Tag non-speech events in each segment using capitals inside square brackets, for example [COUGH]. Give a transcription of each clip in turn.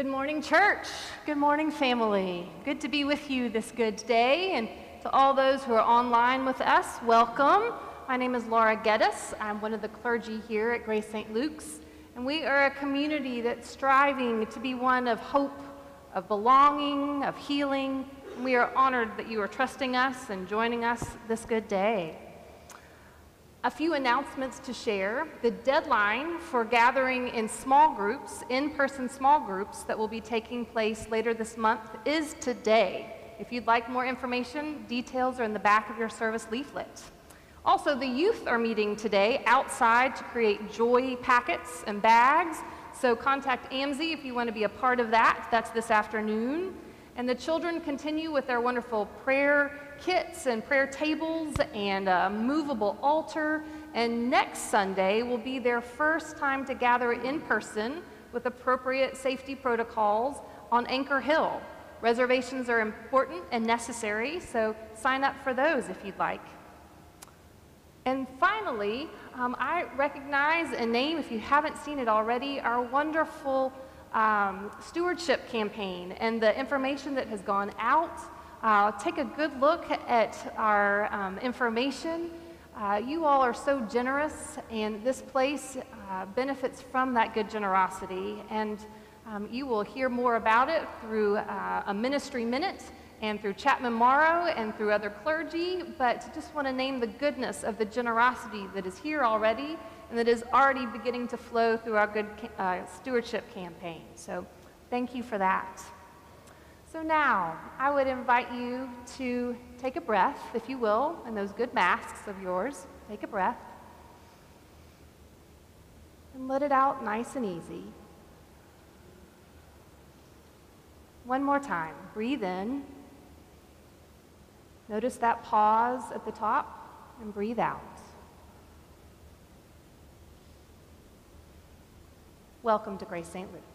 Good morning, church. Good morning, family. Good to be with you this good day. And to all those who are online with us, welcome. My name is Laura Geddes. I'm one of the clergy here at Grace St. Luke's. And we are a community that's striving to be one of hope, of belonging, of healing. And we are honored that you are trusting us and joining us this good day. A few announcements to share. The deadline for gathering in small groups, in person small groups, that will be taking place later this month is today. If you'd like more information, details are in the back of your service leaflet. Also, the youth are meeting today outside to create joy packets and bags. So contact AMSI if you want to be a part of that. That's this afternoon. And the children continue with their wonderful prayer kits and prayer tables and a movable altar. And next Sunday will be their first time to gather in person with appropriate safety protocols on Anchor Hill. Reservations are important and necessary, so sign up for those if you'd like. And finally, um, I recognize and name, if you haven't seen it already, our wonderful um, stewardship campaign and the information that has gone out. Uh, take a good look at our um, information. Uh, you all are so generous, and this place uh, benefits from that good generosity. And um, you will hear more about it through uh, a ministry minute and through Chapman Morrow and through other clergy. But just want to name the goodness of the generosity that is here already and that is already beginning to flow through our good uh, stewardship campaign. So thank you for that. So now, I would invite you to take a breath, if you will, in those good masks of yours. Take a breath. And let it out nice and easy. One more time. Breathe in. Notice that pause at the top and breathe out. Welcome to Grace St. Luke's.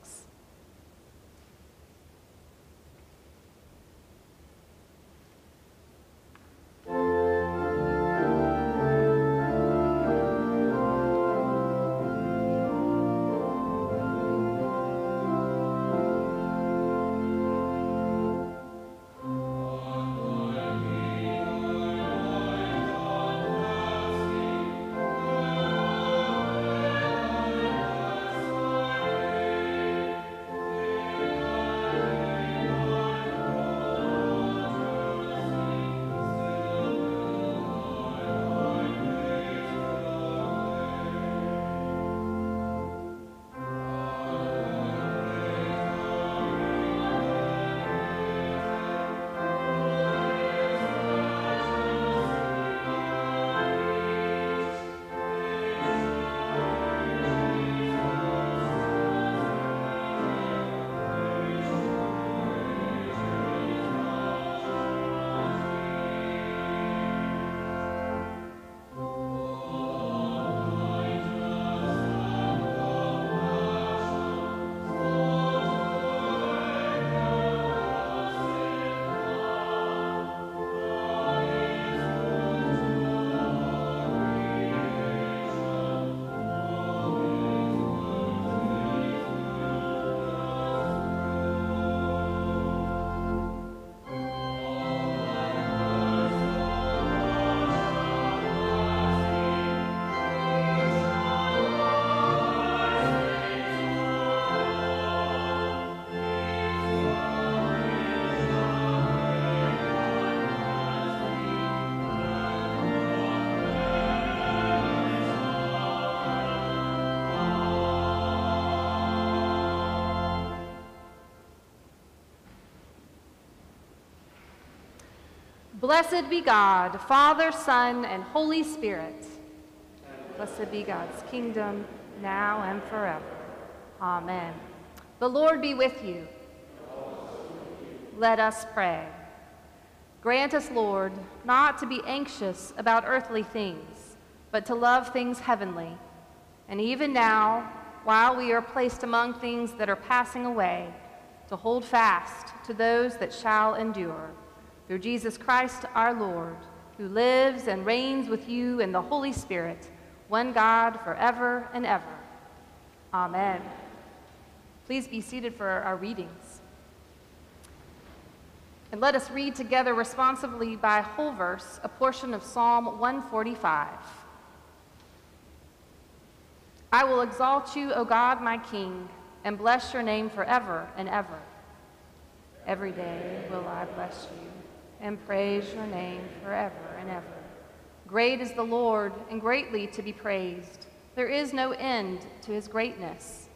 Blessed be God, Father, Son, and Holy Spirit. Blessed be God's kingdom, now and forever. Amen. The Lord be with you. Let us pray. Grant us, Lord, not to be anxious about earthly things, but to love things heavenly. And even now, while we are placed among things that are passing away, to hold fast to those that shall endure through Jesus Christ our Lord, who lives and reigns with you in the Holy Spirit, one God forever and ever. Amen. Please be seated for our readings. And let us read together responsively by whole verse a portion of Psalm 145. I will exalt you, O God, my King, and bless your name forever and ever. Every day will I bless you and praise your name forever and ever. Great is the Lord and greatly to be praised. There is no end to his greatness.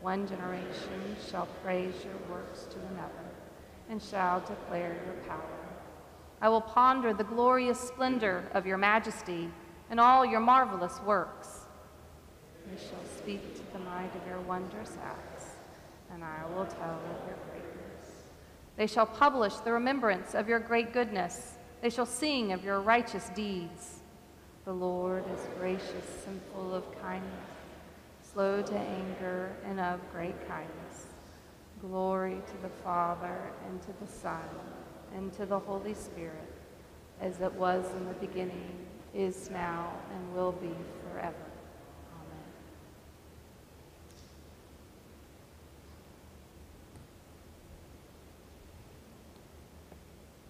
One generation shall praise your works to another and shall declare your power. I will ponder the glorious splendor of your majesty and all your marvelous works. I shall speak to the might of your wondrous acts, and I will tell of your. They shall publish the remembrance of your great goodness. They shall sing of your righteous deeds. The Lord is gracious and full of kindness, slow to anger, and of great kindness. Glory to the Father, and to the Son, and to the Holy Spirit, as it was in the beginning, is now, and will be forever. Amen.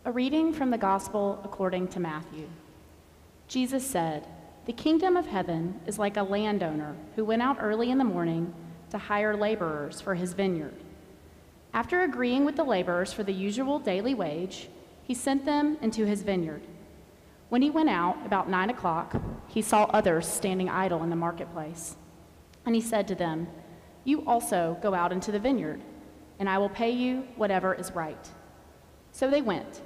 A reading from the Gospel according to Matthew. Jesus said, The kingdom of heaven is like a landowner who went out early in the morning to hire laborers for his vineyard. After agreeing with the laborers for the usual daily wage, he sent them into his vineyard. When he went out about nine o'clock, he saw others standing idle in the marketplace. And he said to them, You also go out into the vineyard, and I will pay you whatever is right. So they went.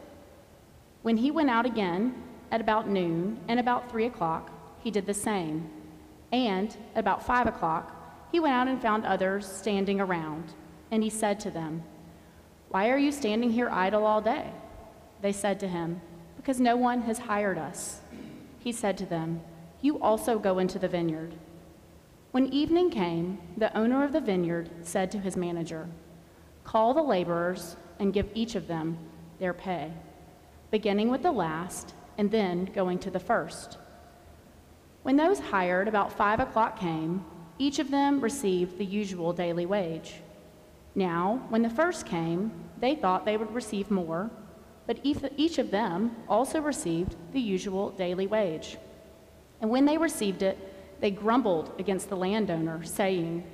When he went out again at about noon and about three o'clock, he did the same. And about five o'clock, he went out and found others standing around and he said to them, Why are you standing here idle all day? They said to him, Because no one has hired us. He said to them, You also go into the vineyard. When evening came, the owner of the vineyard said to his manager, Call the laborers and give each of them their pay, beginning with the last and then going to the first. When those hired about five o'clock came, each of them received the usual daily wage. Now, when the first came, they thought they would receive more, but each of them also received the usual daily wage. And when they received it, they grumbled against the landowner, saying,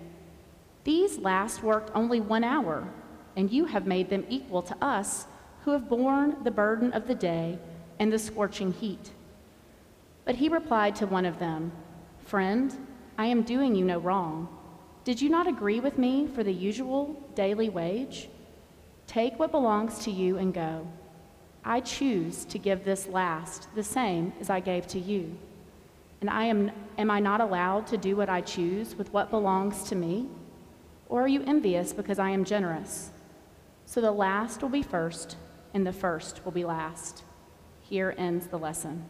These last worked only one hour, and you have made them equal to us who have borne the burden of the day and the scorching heat. But he replied to one of them, Friend, I am doing you no wrong. Did you not agree with me for the usual daily wage? Take what belongs to you and go. I choose to give this last the same as I gave to you. And I am, am I not allowed to do what I choose with what belongs to me? Or are you envious because I am generous? So the last will be first, and the first will be last. Here ends the lesson.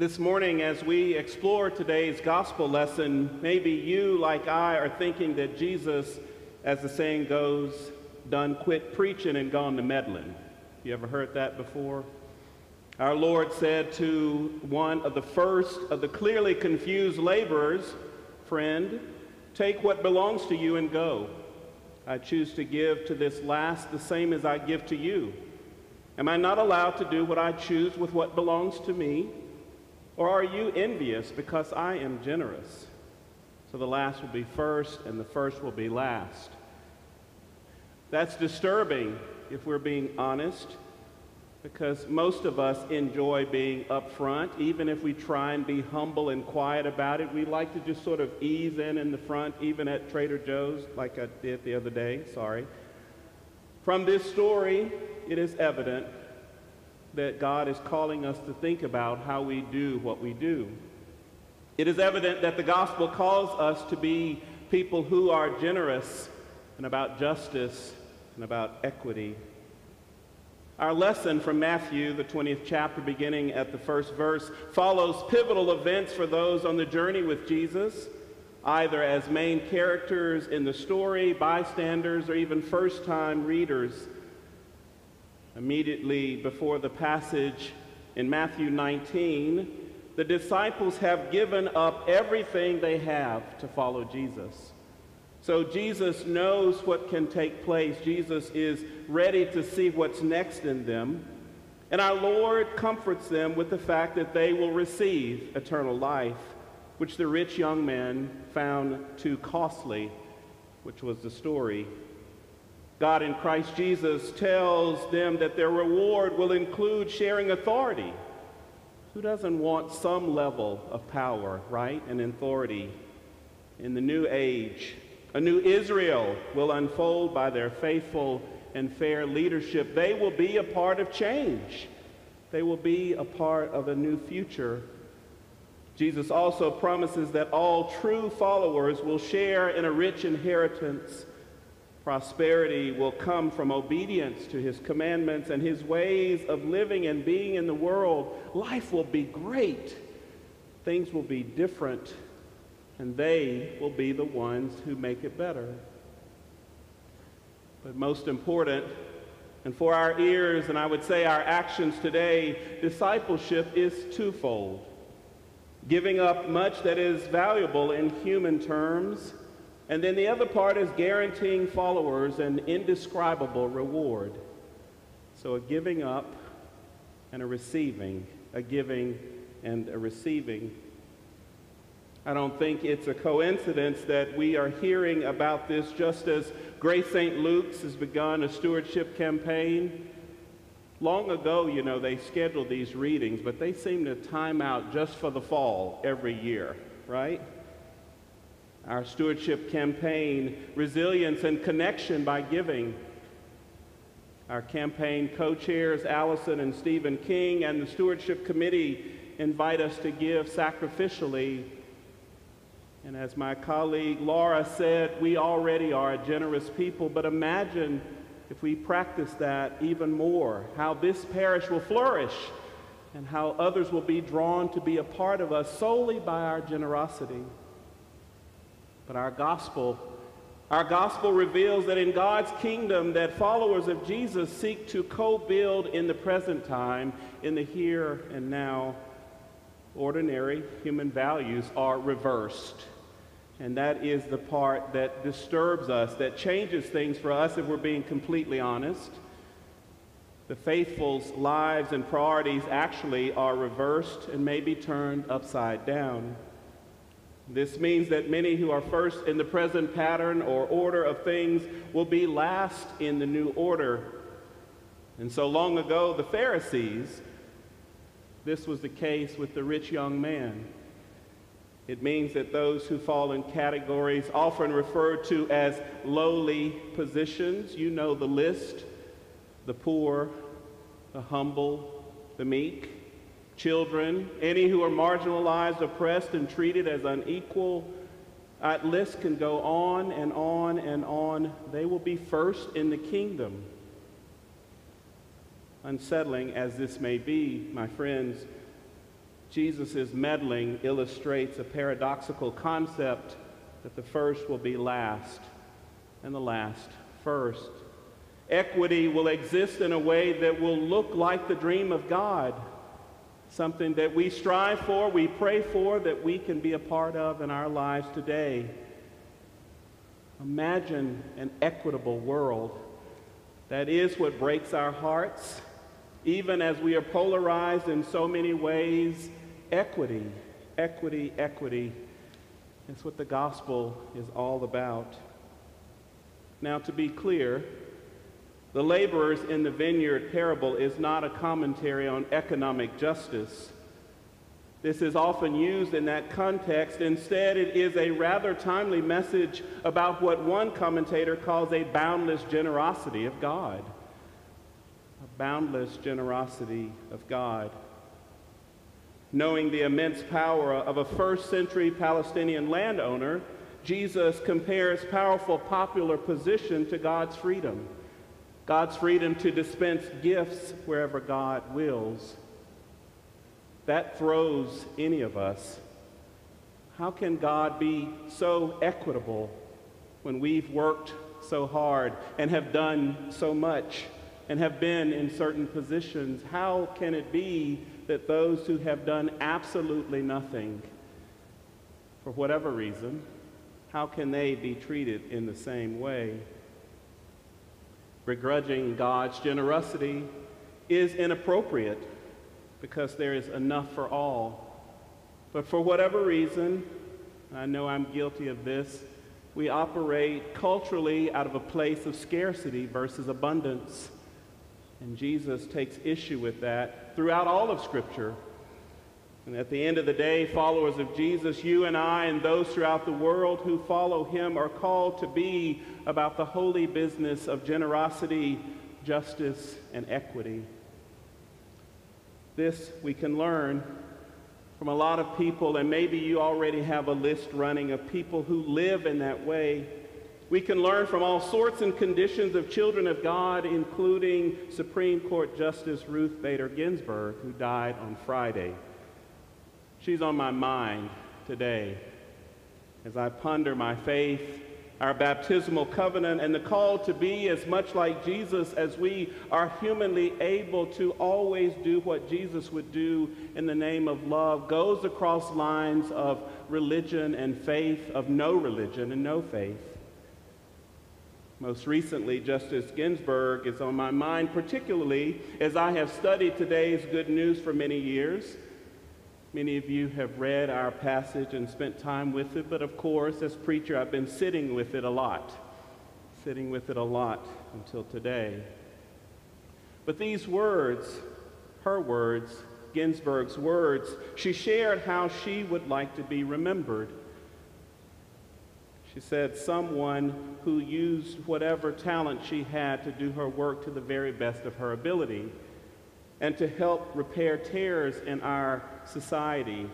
This morning, as we explore today's gospel lesson, maybe you, like I, are thinking that Jesus, as the saying goes, done quit preaching and gone to meddling. You ever heard that before? Our Lord said to one of the first of the clearly confused laborers, Friend, take what belongs to you and go. I choose to give to this last the same as I give to you. Am I not allowed to do what I choose with what belongs to me? Or are you envious because I am generous? So the last will be first and the first will be last. That's disturbing if we're being honest, because most of us enjoy being upfront. Even if we try and be humble and quiet about it, we like to just sort of ease in in the front, even at Trader Joe's, like I did the other day. Sorry. From this story, it is evident that God is calling us to think about how we do what we do. It is evident that the gospel calls us to be people who are generous and about justice and about equity. Our lesson from Matthew, the 20th chapter, beginning at the first verse, follows pivotal events for those on the journey with Jesus, either as main characters in the story, bystanders, or even first time readers. Immediately before the passage in Matthew 19, the disciples have given up everything they have to follow Jesus. So Jesus knows what can take place. Jesus is ready to see what's next in them. And our Lord comforts them with the fact that they will receive eternal life, which the rich young man found too costly, which was the story. God in Christ Jesus tells them that their reward will include sharing authority. Who doesn't want some level of power, right, and authority in the new age? A new Israel will unfold by their faithful and fair leadership. They will be a part of change. They will be a part of a new future. Jesus also promises that all true followers will share in a rich inheritance. Prosperity will come from obedience to his commandments and his ways of living and being in the world. Life will be great. Things will be different and they will be the ones who make it better. But most important, and for our ears, and I would say our actions today, discipleship is twofold giving up much that is valuable in human terms, and then the other part is guaranteeing followers an indescribable reward. So a giving up and a receiving, a giving and a receiving. I don't think it's a coincidence that we are hearing about this just as Grace St. Luke's has begun a stewardship campaign. Long ago, you know, they scheduled these readings, but they seem to time out just for the fall every year, right? Our stewardship campaign, Resilience and Connection by Giving. Our campaign co chairs, Allison and Stephen King, and the Stewardship Committee invite us to give sacrificially and as my colleague Laura said, we already are a generous people, but imagine if we practice that even more, how this parish will flourish and how others will be drawn to be a part of us solely by our generosity. But our gospel, our gospel reveals that in God's kingdom that followers of Jesus seek to co-build in the present time, in the here and now. Ordinary human values are reversed. And that is the part that disturbs us, that changes things for us if we're being completely honest. The faithful's lives and priorities actually are reversed and may be turned upside down. This means that many who are first in the present pattern or order of things will be last in the new order. And so long ago, the Pharisees, this was the case with the rich young man. It means that those who fall in categories often referred to as lowly positions, you know the list the poor, the humble, the meek, children, any who are marginalized, oppressed, and treated as unequal. That list can go on and on and on. They will be first in the kingdom. Unsettling as this may be, my friends, Jesus' meddling illustrates a paradoxical concept that the first will be last and the last first. Equity will exist in a way that will look like the dream of God, something that we strive for, we pray for, that we can be a part of in our lives today. Imagine an equitable world. That is what breaks our hearts, even as we are polarized in so many ways equity, equity, equity. It's what the gospel is all about. Now, to be clear, the laborers in the vineyard parable is not a commentary on economic justice. This is often used in that context. Instead, it is a rather timely message about what one commentator calls a boundless generosity of God. A boundless generosity of God knowing the immense power of a first century Palestinian landowner, Jesus compares powerful popular position to God's freedom. God's freedom to dispense gifts wherever God wills. That throws any of us. How can God be so equitable when we've worked so hard and have done so much and have been in certain positions? How can it be that those who have done absolutely nothing, for whatever reason, how can they be treated in the same way? Begrudging God's generosity is inappropriate because there is enough for all. But for whatever reason, I know I'm guilty of this, we operate culturally out of a place of scarcity versus abundance. And Jesus takes issue with that throughout all of Scripture. And at the end of the day, followers of Jesus, you and I and those throughout the world who follow him are called to be about the holy business of generosity, justice, and equity. This we can learn from a lot of people, and maybe you already have a list running of people who live in that way we can learn from all sorts and conditions of children of God, including Supreme Court Justice Ruth Bader Ginsburg, who died on Friday. She's on my mind today as I ponder my faith, our baptismal covenant, and the call to be as much like Jesus as we are humanly able to always do what Jesus would do in the name of love goes across lines of religion and faith, of no religion and no faith. Most recently, Justice Ginsburg is on my mind, particularly as I have studied today's good news for many years. Many of you have read our passage and spent time with it, but of course, as preacher, I've been sitting with it a lot, sitting with it a lot until today. But these words, her words, Ginsburg's words, she shared how she would like to be remembered. She said, someone who used whatever talent she had to do her work to the very best of her ability and to help repair tears in our society,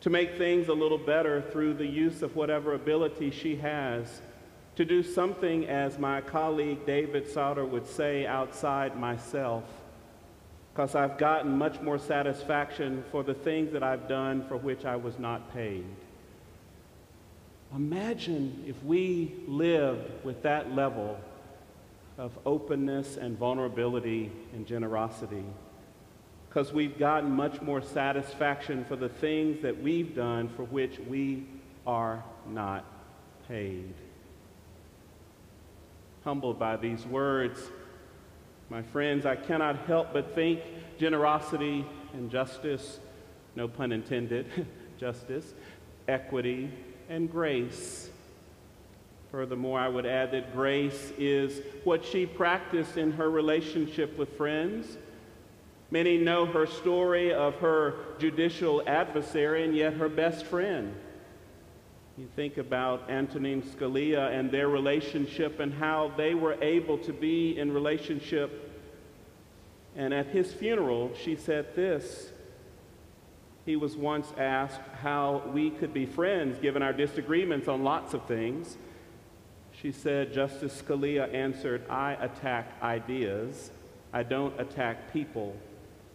to make things a little better through the use of whatever ability she has, to do something, as my colleague David Souter would say, outside myself, because I've gotten much more satisfaction for the things that I've done for which I was not paid. Imagine if we lived with that level of openness and vulnerability and generosity. Because we've gotten much more satisfaction for the things that we've done for which we are not paid. Humbled by these words, my friends, I cannot help but think generosity and justice, no pun intended, [LAUGHS] justice, equity, and grace. Furthermore, I would add that grace is what she practiced in her relationship with friends. Many know her story of her judicial adversary and yet her best friend. You think about Antonin Scalia and their relationship and how they were able to be in relationship. And at his funeral, she said this he was once asked how we could be friends given our disagreements on lots of things. She said, Justice Scalia answered, I attack ideas. I don't attack people.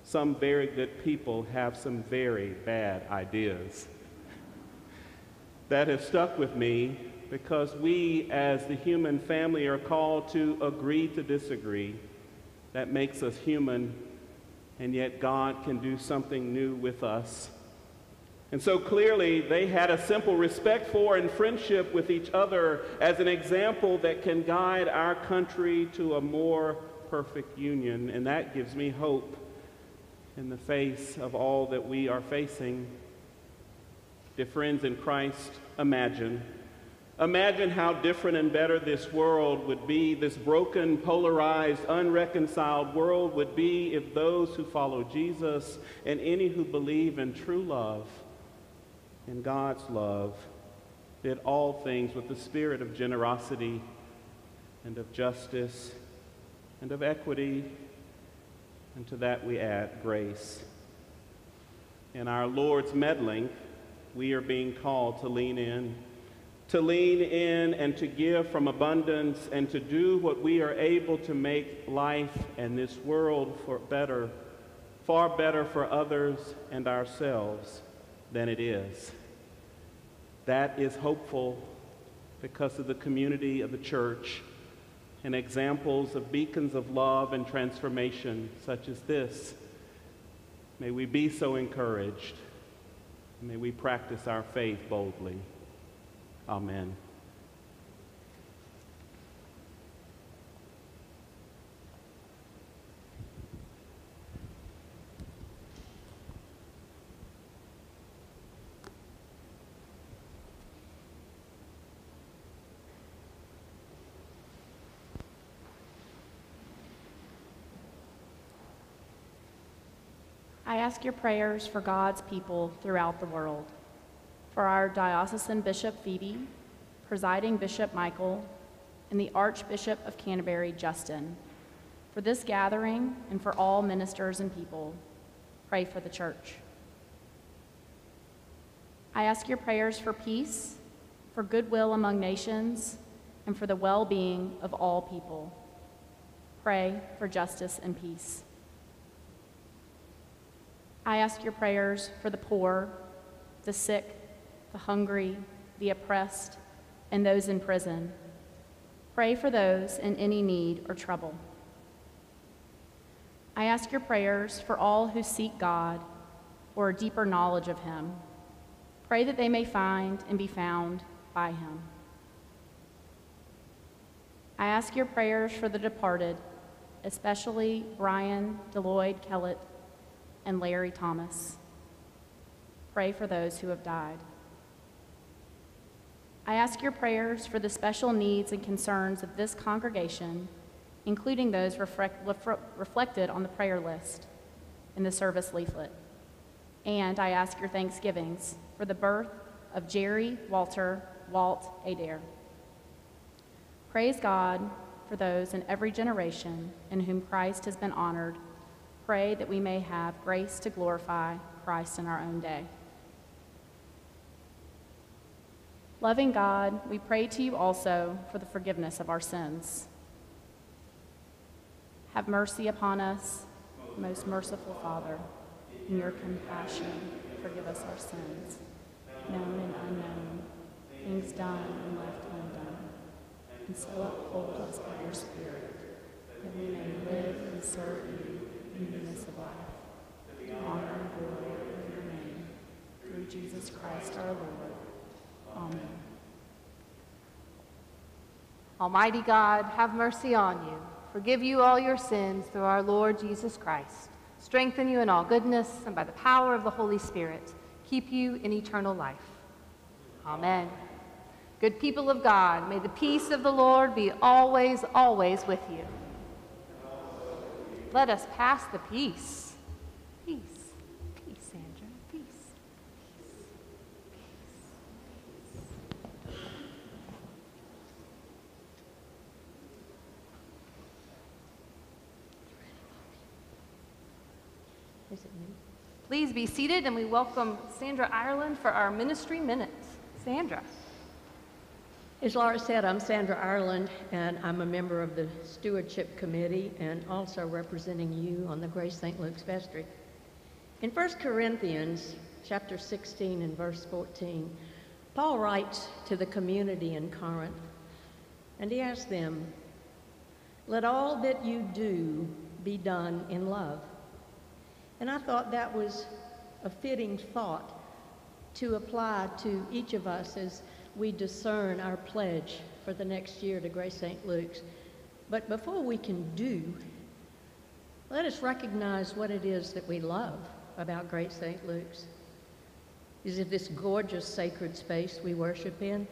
Some very good people have some very bad ideas. that has stuck with me because we, as the human family, are called to agree to disagree. That makes us human and yet God can do something new with us. And so clearly, they had a simple respect for and friendship with each other as an example that can guide our country to a more perfect union. And that gives me hope in the face of all that we are facing. Dear friends in Christ, imagine Imagine how different and better this world would be, this broken, polarized, unreconciled world would be if those who follow Jesus and any who believe in true love, in God's love, did all things with the spirit of generosity and of justice and of equity, and to that we add grace. In our Lord's meddling, we are being called to lean in to lean in and to give from abundance and to do what we are able to make life and this world for better, far better for others and ourselves than it is. That is hopeful because of the community of the church and examples of beacons of love and transformation such as this. May we be so encouraged. May we practice our faith boldly. Amen. I ask your prayers for God's people throughout the world, for our diocesan Bishop Phoebe, presiding Bishop Michael, and the Archbishop of Canterbury, Justin, for this gathering and for all ministers and people. Pray for the church. I ask your prayers for peace, for goodwill among nations, and for the well being of all people. Pray for justice and peace. I ask your prayers for the poor, the sick, the hungry, the oppressed, and those in prison. Pray for those in any need or trouble. I ask your prayers for all who seek God or a deeper knowledge of Him. Pray that they may find and be found by Him. I ask your prayers for the departed, especially Brian Deloyd Kellett and Larry Thomas. Pray for those who have died. I ask your prayers for the special needs and concerns of this congregation, including those reflect, reflected on the prayer list in the service leaflet. And I ask your thanksgivings for the birth of Jerry Walter Walt Adair. Praise God for those in every generation in whom Christ has been honored pray that we may have grace to glorify Christ in our own day. Loving God, we pray to you also for the forgiveness of our sins. Have mercy upon us, most merciful Father. In your compassion, forgive us our sins, known and unknown, things done and left undone. And so uphold us by your Spirit, that we may live and serve you life. Honor and glory of your name. Through Jesus Christ our Lord. Amen. Almighty God, have mercy on you. Forgive you all your sins through our Lord Jesus Christ. Strengthen you in all goodness, and by the power of the Holy Spirit, keep you in eternal life. Amen. Good people of God, may the peace of the Lord be always, always with you. Let us pass the peace. Peace. Peace, Sandra. Peace. Peace. Peace. Is it me? Please be seated, and we welcome Sandra Ireland for our ministry minutes. Sandra. As Laura said, I'm Sandra Ireland, and I'm a member of the Stewardship Committee and also representing you on the Grace St. Luke's Vestry. In 1 Corinthians chapter 16 and verse 14, Paul writes to the community in Corinth, and he asks them, Let all that you do be done in love. And I thought that was a fitting thought to apply to each of us as we discern our pledge for the next year to Grace St. Luke's. But before we can do, let us recognize what it is that we love about Grace St. Luke's. Is it this gorgeous sacred space we worship in?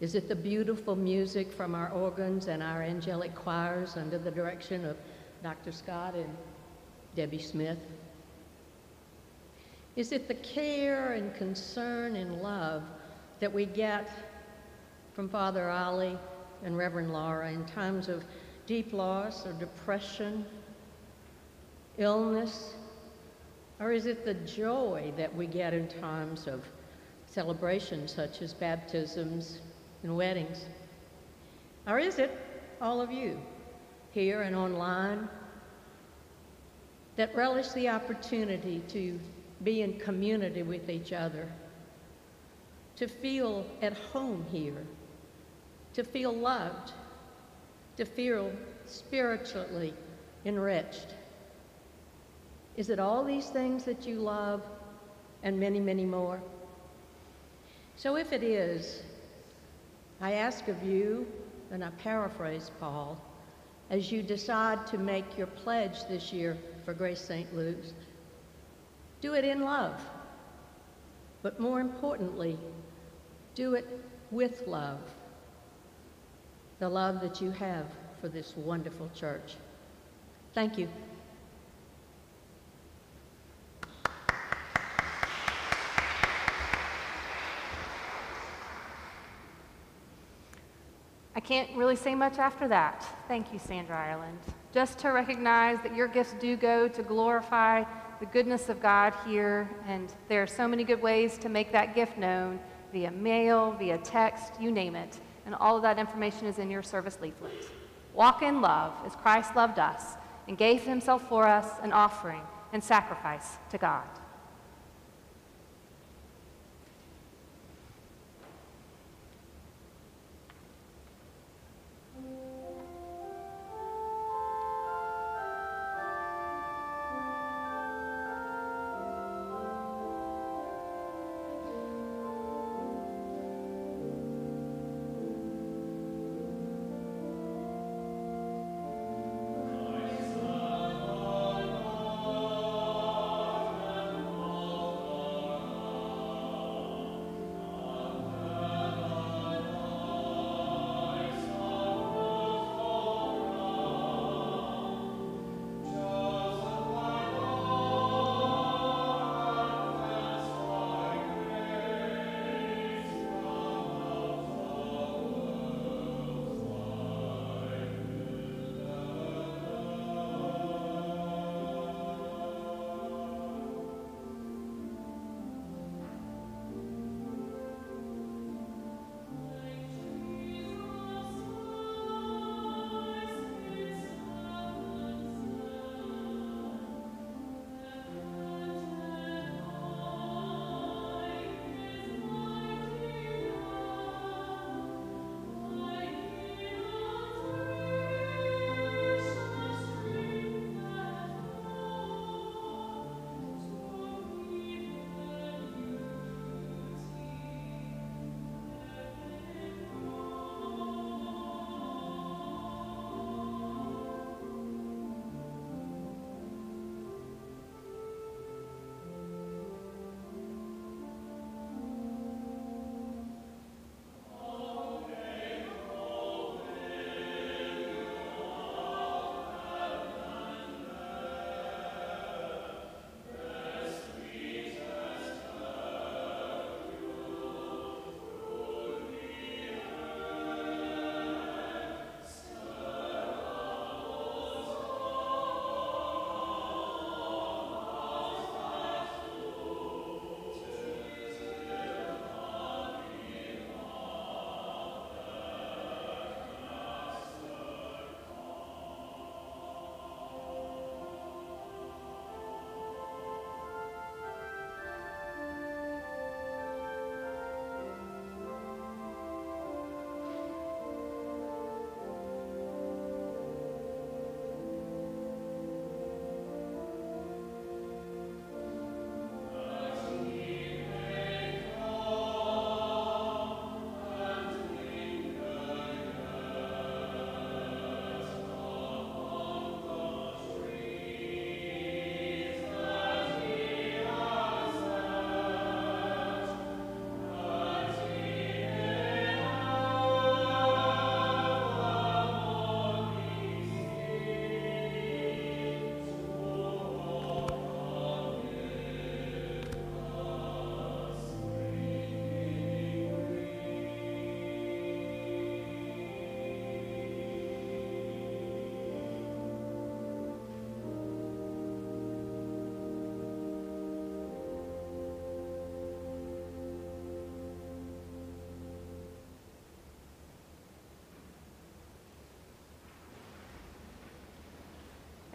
Is it the beautiful music from our organs and our angelic choirs under the direction of Dr. Scott and Debbie Smith? Is it the care and concern and love that we get from Father Ali and Reverend Laura in times of deep loss or depression, illness? Or is it the joy that we get in times of celebrations such as baptisms and weddings? Or is it all of you, here and online, that relish the opportunity to be in community with each other, to feel at home here, to feel loved, to feel spiritually enriched? Is it all these things that you love and many, many more? So if it is, I ask of you, and I paraphrase Paul, as you decide to make your pledge this year for Grace St. Luke's, do it in love. But more importantly, do it with love. The love that you have for this wonderful church. Thank you. I can't really say much after that. Thank you, Sandra Ireland. Just to recognize that your gifts do go to glorify the goodness of God here, and there are so many good ways to make that gift known via mail, via text, you name it. And all of that information is in your service leaflet. Walk in love as Christ loved us and gave himself for us an offering and sacrifice to God.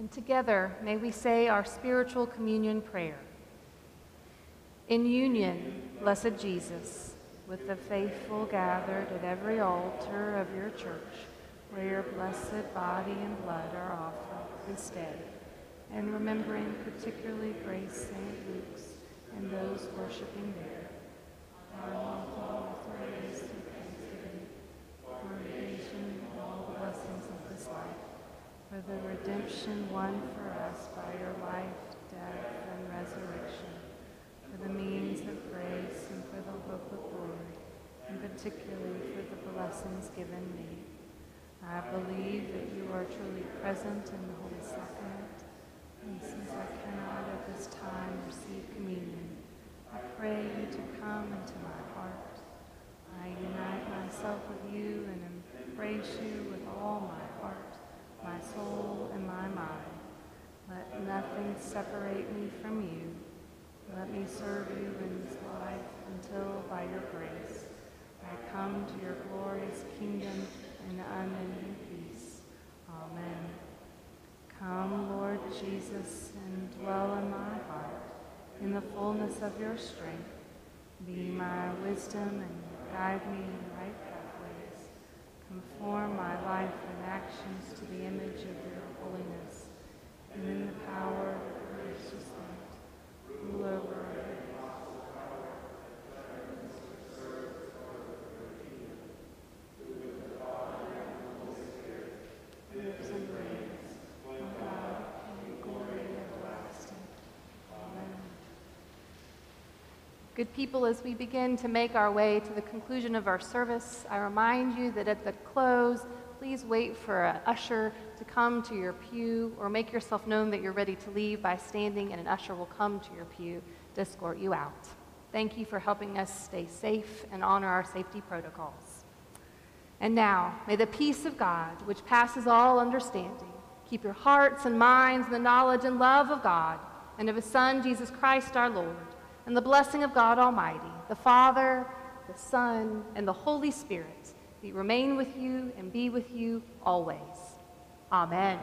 And together, may we say our spiritual communion prayer. In union, blessed Jesus, with the faithful gathered at every altar of your church, where your blessed body and blood are offered this day, and remembering particularly Grace St. Luke's and those worshiping there, for the redemption won for us by your life, death, and resurrection, for the means of grace and for the hope of glory, and particularly for the blessings given me. I believe that you are truly present in the Holy Sacrament, and since I cannot at this time receive communion, I pray you to come into my heart. I unite myself with you and embrace you with all my heart, my soul, and my mind. Let nothing separate me from you. Let me serve you in this life until, by your grace, I come to your glorious kingdom in unending peace. Amen. Come, Lord Jesus, and dwell in my heart in the fullness of your strength. Be my wisdom and guide me in the right pathways. Conform my life and actions to the image of your holiness, and in the power of your gracious light, rule over our lives and reigns, one God, in glory everlasting. Amen. Good people, as we begin to make our way to the conclusion of our service, I remind you that at the close, please wait for an usher to come to your pew or make yourself known that you're ready to leave by standing, and an usher will come to your pew to escort you out. Thank you for helping us stay safe and honor our safety protocols. And now, may the peace of God, which passes all understanding, keep your hearts and minds in the knowledge and love of God and of His Son, Jesus Christ our Lord, and the blessing of God Almighty, the Father, the Son, and the Holy Spirit be remain with you and be with you always. Amen.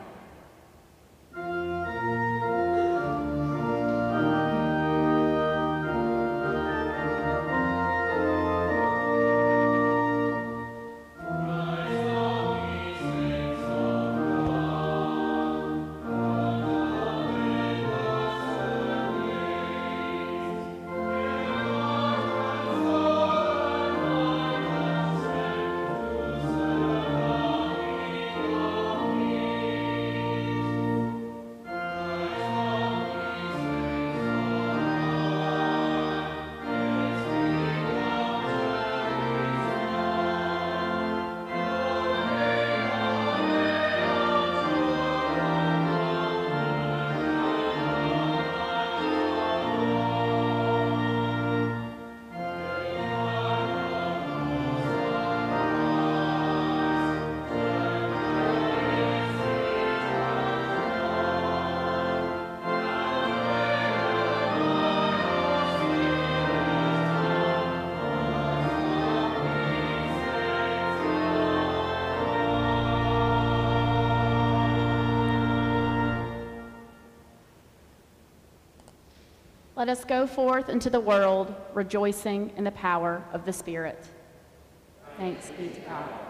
Let us go forth into the world rejoicing in the power of the Spirit. Thanks be to God.